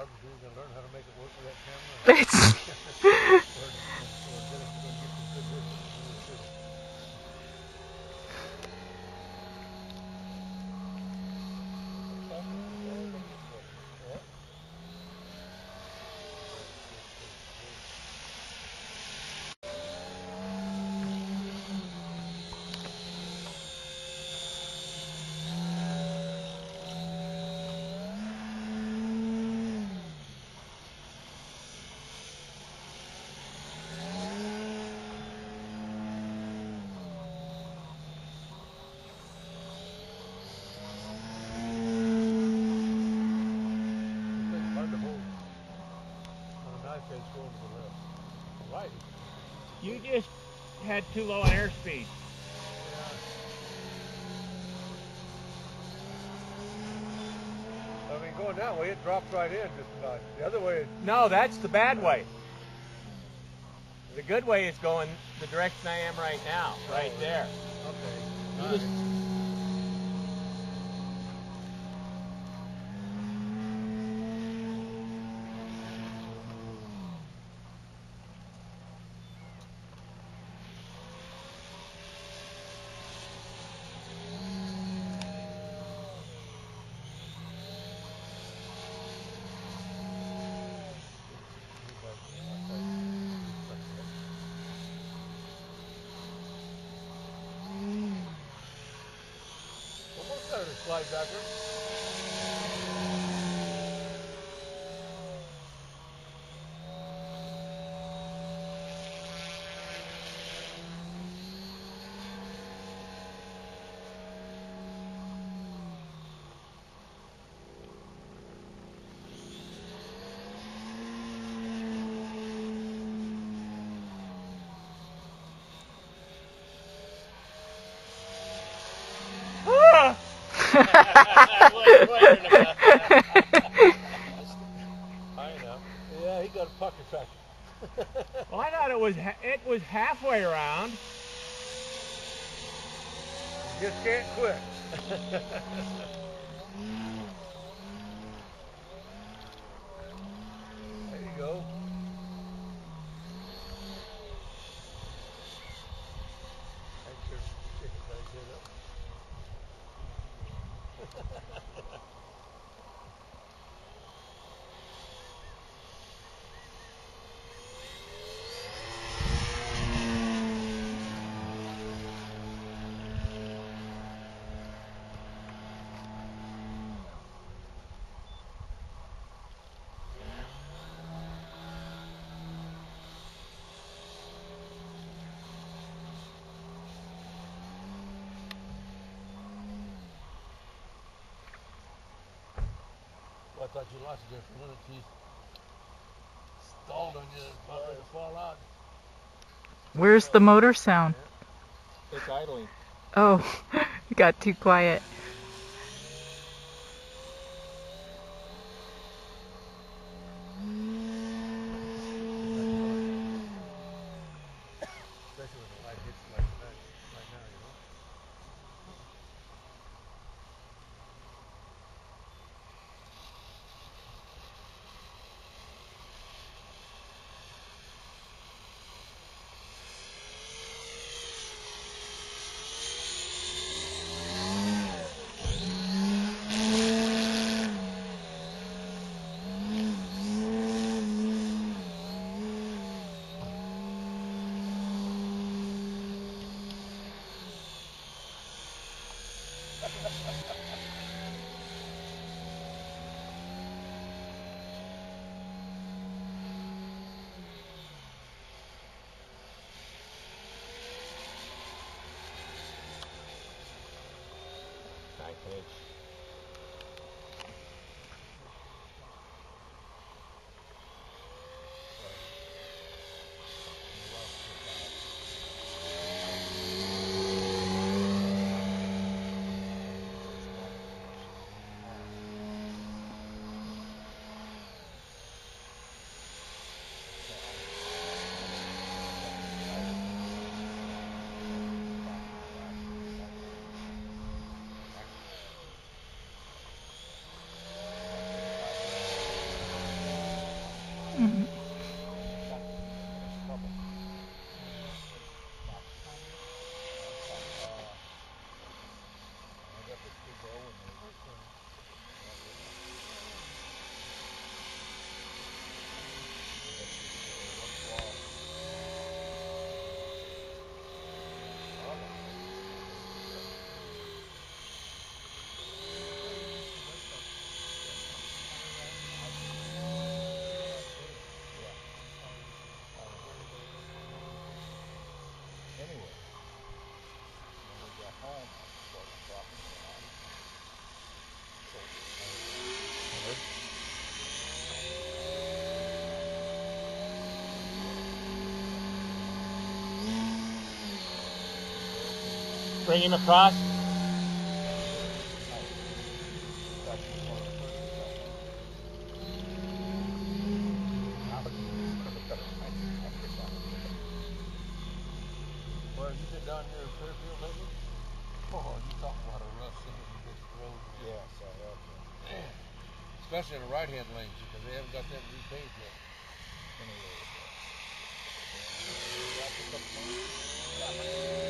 Barbara, you gonna learn how to make it work with that camera? It's Or- or- or Dennis is gonna get some good business. What? This thing's hard to hold. On a knife edge going to the left. Right. You just had too low an airspeed. I mean, going that way, it drops right in just about. The other way, is No, that's the bad way. The good way is going the direction I am right now, right there. okay. You just Almost there to slide backward. I know. Yeah, he got a pocket tractor. Well, I thought it was it was halfway around. Just can't quit. there you go. Thought you lost it there for a minute. She stalled on you, about ready to fall out. Where's the motor sound? It's idling. Oh, it got too quiet. Bring him across. Well, you been down here in Fairfield lately? Oh, you talk about a rough city in this road. Yes, I have. Especially in the right-hand lanes, because they haven't got that repaved yet. Two